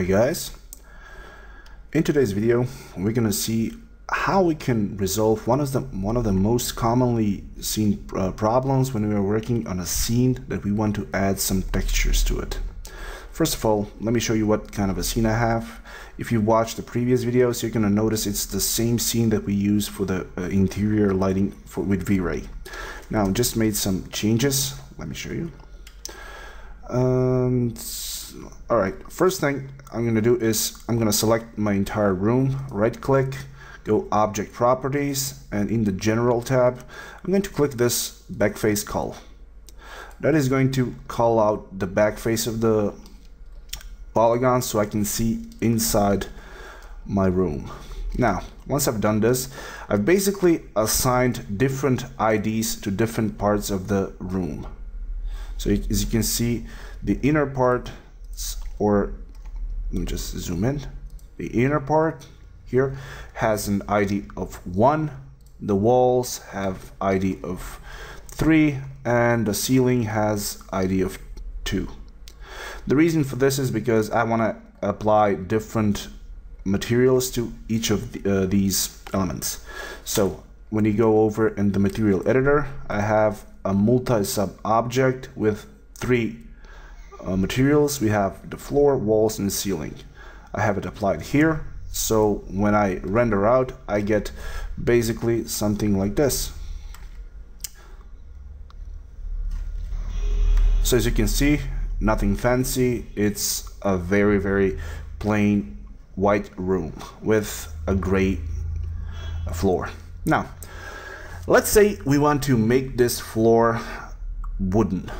Hi guys. In today's video, we're gonna see how we can resolve one of the one of the most commonly seen uh, problems when we are working on a scene that we want to add some textures to it. First of all, let me show you what kind of a scene I have. If you watch the previous videos, you're gonna notice it's the same scene that we use for the uh, interior lighting for, with V-Ray. Now, just made some changes. Let me show you. Um, all right, first thing I'm gonna do is I'm gonna select my entire room, right click, go object properties, and in the general tab, I'm going to click this backface cull. That is going to call out the back face of the polygon so I can see inside my room. Now, once I've done this, I've basically assigned different IDs to different parts of the room. So as you can see, the inner part or let me just zoom in. The inner part here has an ID of 1. The walls have ID of 3 and the ceiling has ID of 2. The reason for this is because I want to apply different materials to each of the, uh, these elements. So when you go over in the material editor, I have a multi-sub object with three uh, materials, we have the floor, walls, and ceiling. I have it applied here, so when I render out, I get basically something like this. So as you can see, nothing fancy, it's a very, very plain white room with a gray floor. Now, let's say we want to make this floor wooden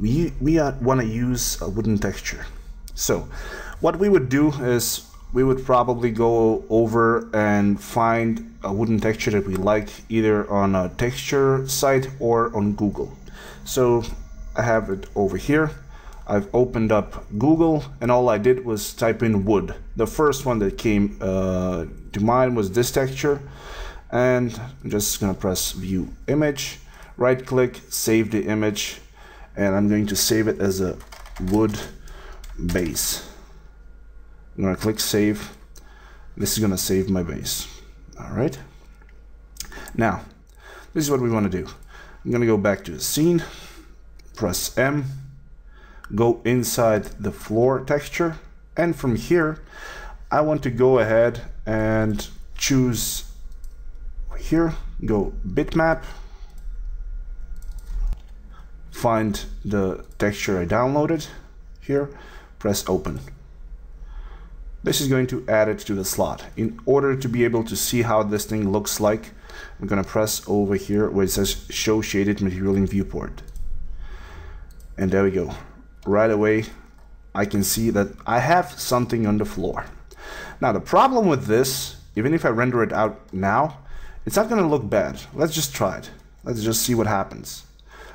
we, we want to use a wooden texture. So what we would do is we would probably go over and find a wooden texture that we like either on a texture site or on Google. So I have it over here. I've opened up Google and all I did was type in wood. The first one that came uh, to mind was this texture and I'm just gonna press view image, right click, save the image and I'm going to save it as a wood base. I'm gonna click save. This is gonna save my base. All right. Now, this is what we want to do. I'm gonna go back to the scene, press M, go inside the floor texture, and from here, I want to go ahead and choose here, go bitmap, find the texture I downloaded here, press open. This is going to add it to the slot. In order to be able to see how this thing looks like, I'm going to press over here where it says show shaded material in viewport. And there we go. Right away, I can see that I have something on the floor. Now the problem with this, even if I render it out now, it's not going to look bad. Let's just try it. Let's just see what happens.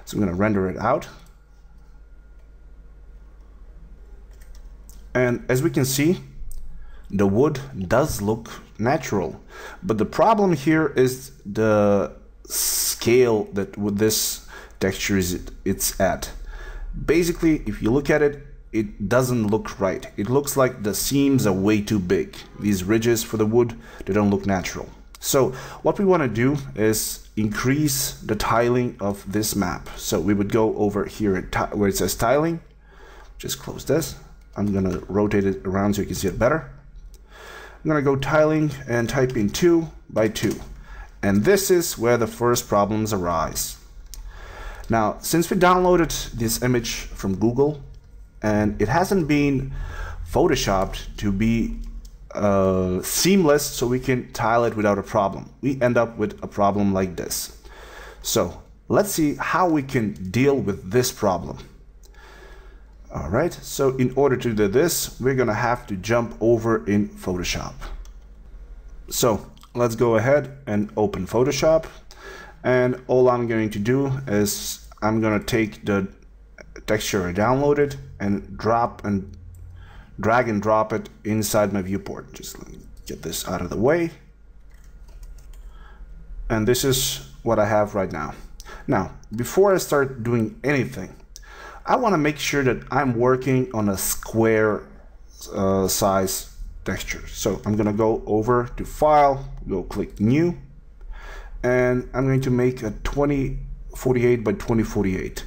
So I'm going to render it out. And as we can see, the wood does look natural. But the problem here is the scale that with this texture is it, it's at. Basically, if you look at it, it doesn't look right. It looks like the seams are way too big. These ridges for the wood, they don't look natural. So what we want to do is increase the tiling of this map. So we would go over here where it says tiling, just close this. I'm going to rotate it around so you can see it better. I'm going to go tiling and type in 2 by 2. And this is where the first problems arise. Now, since we downloaded this image from Google, and it hasn't been photoshopped to be uh, seamless so we can tile it without a problem. We end up with a problem like this. So let's see how we can deal with this problem. All right, so in order to do this, we're gonna have to jump over in Photoshop. So let's go ahead and open Photoshop. And all I'm going to do is I'm gonna take the texture I downloaded and drop and drag and drop it inside my viewport. Just get this out of the way. And this is what I have right now. Now, before I start doing anything, I want to make sure that I'm working on a square uh, size texture. So I'm gonna go over to file, go click new, and I'm going to make a 2048 by 2048.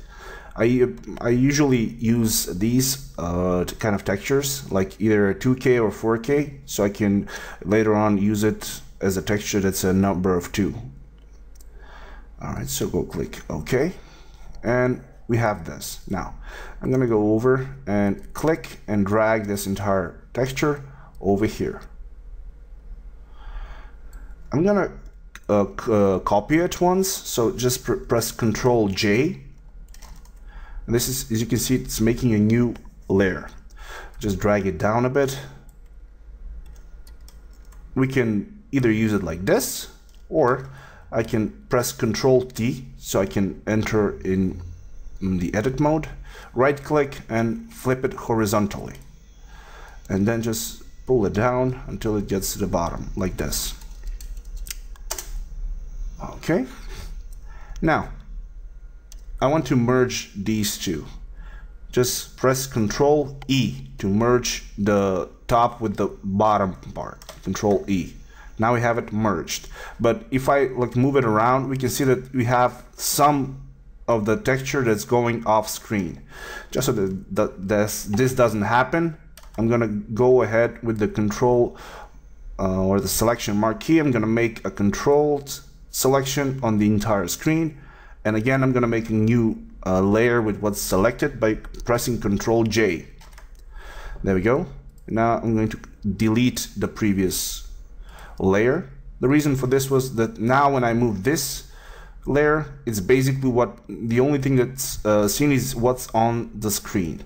I, I usually use these uh, kind of textures like either 2K or 4K so I can later on use it as a texture that's a number of 2. Alright, so go click OK and we have this. Now I'm gonna go over and click and drag this entire texture over here. I'm gonna uh, uh, copy it once so just pr press Control J and this is as you can see it's making a new layer. Just drag it down a bit. We can either use it like this or I can press Control T so I can enter in the edit mode right click and flip it horizontally. And then just pull it down until it gets to the bottom like this. Okay. Now I want to merge these two. Just press Control E to merge the top with the bottom part. Control E. Now we have it merged. But if I like move it around, we can see that we have some of the texture that's going off screen. Just so that, that this, this doesn't happen, I'm gonna go ahead with the control uh, or the selection marquee. I'm gonna make a controlled selection on the entire screen and again, I'm going to make a new uh, layer with what's selected by pressing Control J. There we go. Now I'm going to delete the previous layer. The reason for this was that now when I move this layer, it's basically what the only thing that's uh, seen is what's on the screen.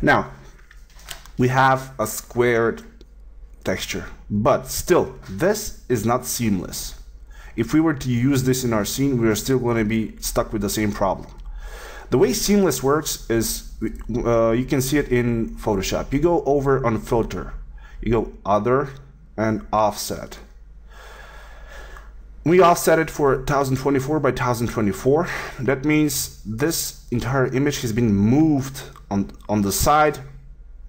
Now, we have a squared texture, but still, this is not seamless if we were to use this in our scene, we are still going to be stuck with the same problem. The way Seamless works is, uh, you can see it in Photoshop. You go over on Filter, you go Other, and Offset. We offset it for 1024 by 1024. That means this entire image has been moved on, on the side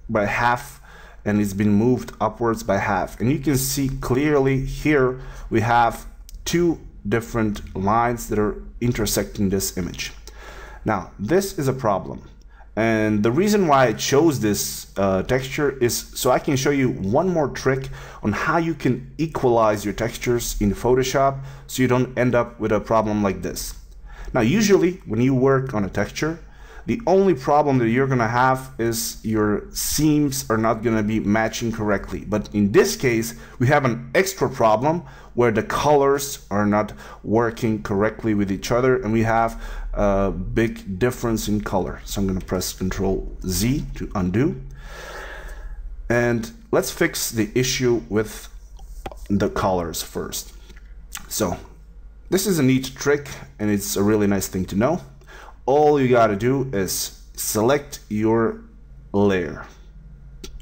by half and it's been moved upwards by half. And you can see clearly here we have two different lines that are intersecting this image. Now, this is a problem. And the reason why I chose this uh, texture is so I can show you one more trick on how you can equalize your textures in Photoshop so you don't end up with a problem like this. Now, usually when you work on a texture, the only problem that you're gonna have is your seams are not gonna be matching correctly. But in this case, we have an extra problem where the colors are not working correctly with each other and we have a big difference in color. So I'm gonna press Control Z to undo. And let's fix the issue with the colors first. So this is a neat trick and it's a really nice thing to know all you got to do is select your layer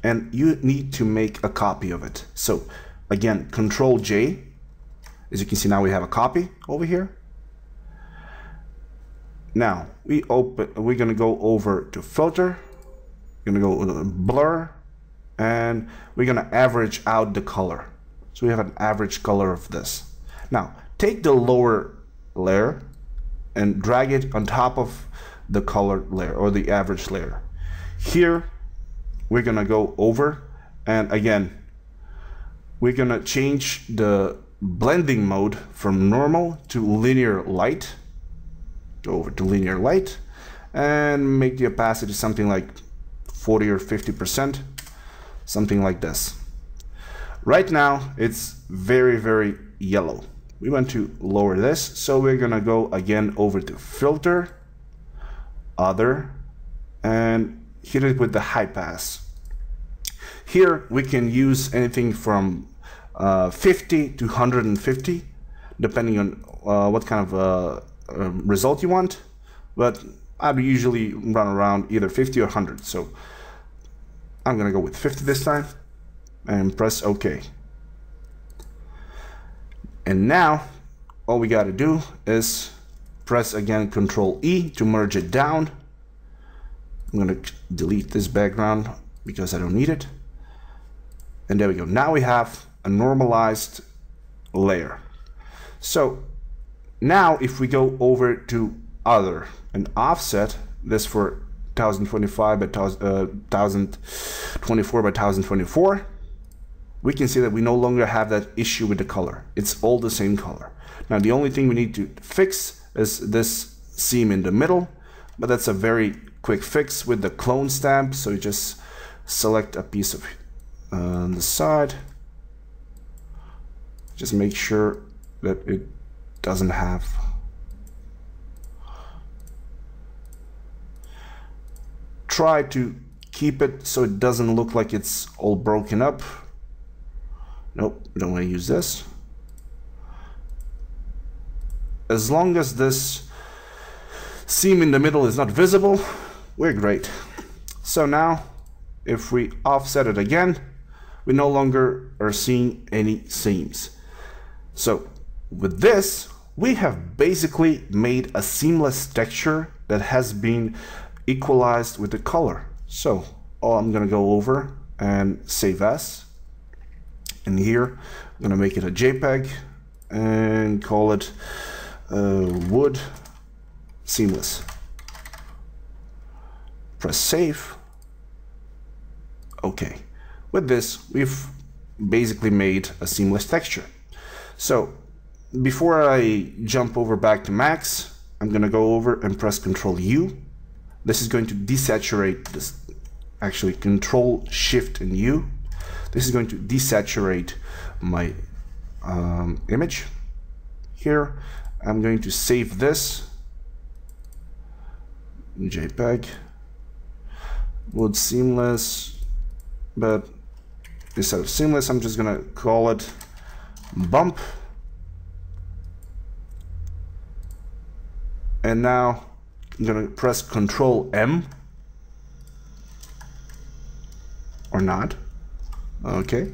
and you need to make a copy of it. So again, control J, as you can see now we have a copy over here. Now we open, we're gonna go over to filter, we're gonna go blur, and we're gonna average out the color. So we have an average color of this. Now take the lower layer and drag it on top of the colored layer or the average layer. Here, we're gonna go over and again, we're gonna change the blending mode from normal to linear light. Go over to linear light and make the opacity something like 40 or 50%, something like this. Right now, it's very, very yellow we want to lower this so we're gonna go again over to filter other and hit it with the high pass. Here we can use anything from uh, 50 to 150 depending on uh, what kind of uh, um, result you want but I would usually run around either 50 or 100 so I'm gonna go with 50 this time and press OK and now all we got to do is press again Control E to merge it down. I'm going to delete this background because I don't need it. And there we go. Now we have a normalized layer. So now if we go over to other and offset this for 1025 by uh, 1024 by 1024 we can see that we no longer have that issue with the color. It's all the same color. Now the only thing we need to fix is this seam in the middle but that's a very quick fix with the clone stamp. So you just select a piece of uh, on the side. Just make sure that it doesn't have try to keep it so it doesn't look like it's all broken up nope don't want to use this. As long as this seam in the middle is not visible we're great. So now if we offset it again we no longer are seeing any seams. So with this we have basically made a seamless texture that has been equalized with the color. So oh, I'm gonna go over and save as and here. I'm gonna make it a JPEG and call it uh, wood seamless. Press save. Okay. With this we've basically made a seamless texture. So before I jump over back to max I'm gonna go over and press Control U. This is going to desaturate this actually Control Shift and U this is going to desaturate my um, image. Here I'm going to save this JPEG. Wood seamless but instead of seamless I'm just gonna call it bump. And now I'm gonna press control M. Or not okay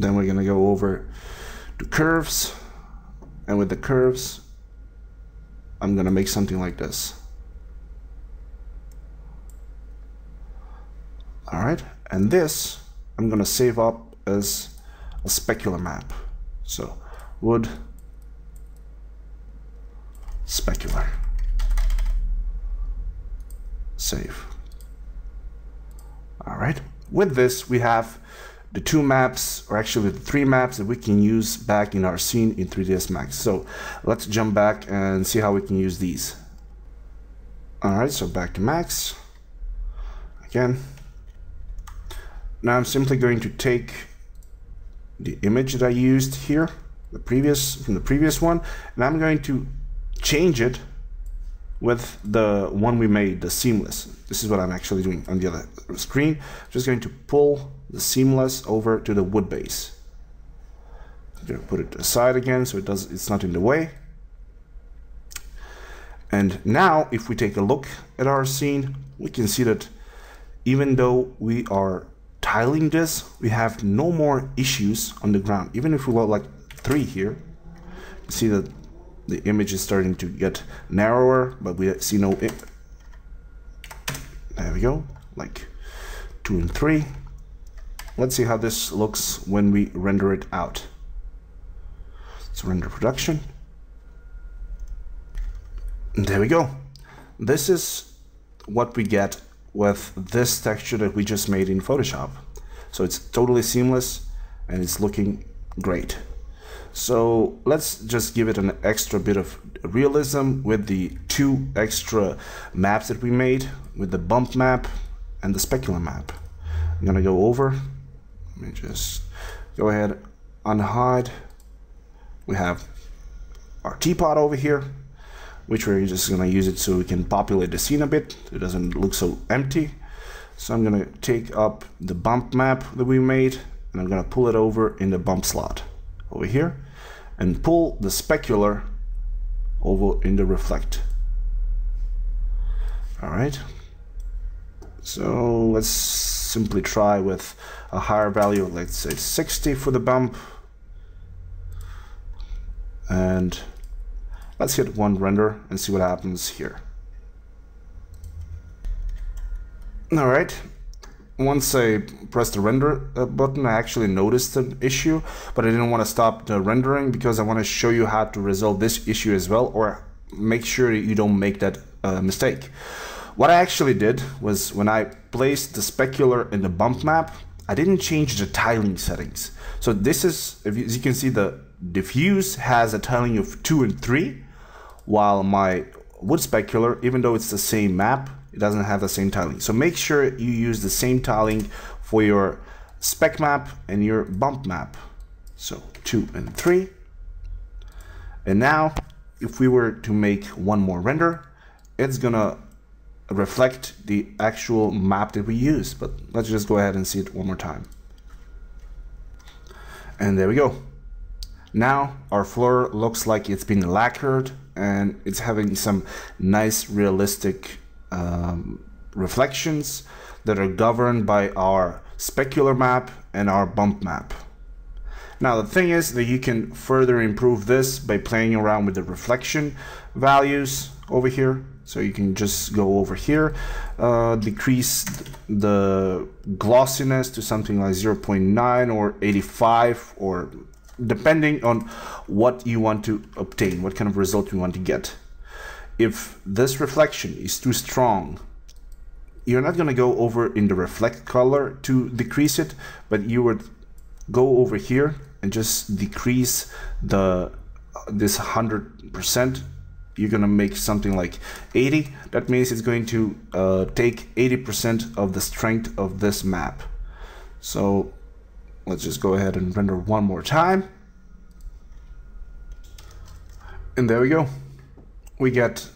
Then we're gonna go over to curves. And with the curves, I'm gonna make something like this. All right, and this I'm gonna save up as a specular map. So wood specular. Save. All right, with this we have the two maps, or actually the three maps that we can use back in our scene in 3ds Max. So let's jump back and see how we can use these. Alright, so back to Max. Again. Now I'm simply going to take the image that I used here, the previous from the previous one, and I'm going to change it with the one we made, the seamless. This is what I'm actually doing on the other screen. I'm just going to pull the seamless over to the wood base. I'm going to put it aside again so it does it's not in the way. And now if we take a look at our scene, we can see that even though we are tiling this, we have no more issues on the ground. Even if we go like three here, you see that the image is starting to get narrower, but we see no. There we go, like two and three. Let's see how this looks when we render it out. Let's render production. And there we go. This is what we get with this texture that we just made in Photoshop. So it's totally seamless and it's looking great. So let's just give it an extra bit of realism with the two extra maps that we made with the bump map and the specular map. I'm gonna go over, let me just go ahead, and unhide. We have our teapot over here, which we're just gonna use it so we can populate the scene a bit. It doesn't look so empty. So I'm gonna take up the bump map that we made and I'm gonna pull it over in the bump slot over here and pull the specular over in the reflect. All right. So let's simply try with a higher value, let's say 60 for the bump. And let's hit one render and see what happens here. All right. Once I pressed the render uh, button, I actually noticed an issue, but I didn't want to stop the rendering because I want to show you how to resolve this issue as well, or make sure you don't make that uh, mistake. What I actually did was when I placed the specular in the bump map, I didn't change the tiling settings. So this is, as you can see, the diffuse has a tiling of 2 and 3, while my wood specular, even though it's the same map, it doesn't have the same tiling. So make sure you use the same tiling for your spec map and your bump map. So 2 and 3. And now, if we were to make one more render, it's gonna reflect the actual map that we use. But let's just go ahead and see it one more time. And there we go. Now our floor looks like it's been lacquered and it's having some nice realistic um, reflections that are governed by our specular map and our bump map. Now the thing is that you can further improve this by playing around with the reflection values over here. So you can just go over here, uh, decrease the glossiness to something like 0.9 or 85 or depending on what you want to obtain, what kind of result you want to get. If this reflection is too strong, you're not going to go over in the reflect color to decrease it, but you would go over here and just decrease the this 100% you're gonna make something like 80 that means it's going to uh, take 80% of the strength of this map. So let's just go ahead and render one more time. And there we go we get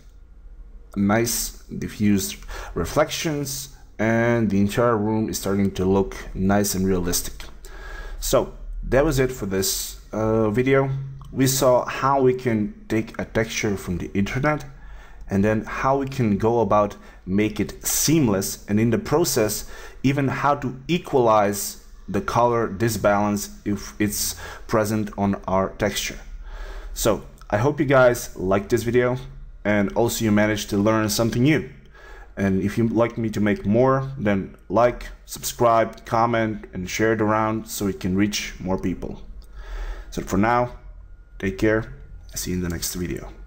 nice diffused reflections and the entire room is starting to look nice and realistic so that was it for this uh, video we saw how we can take a texture from the internet and then how we can go about make it seamless and in the process even how to equalize the color disbalance if it's present on our texture. So I hope you guys liked this video and also you managed to learn something new. And if you'd like me to make more, then like, subscribe, comment, and share it around so it can reach more people. So for now, Take care. See you in the next video.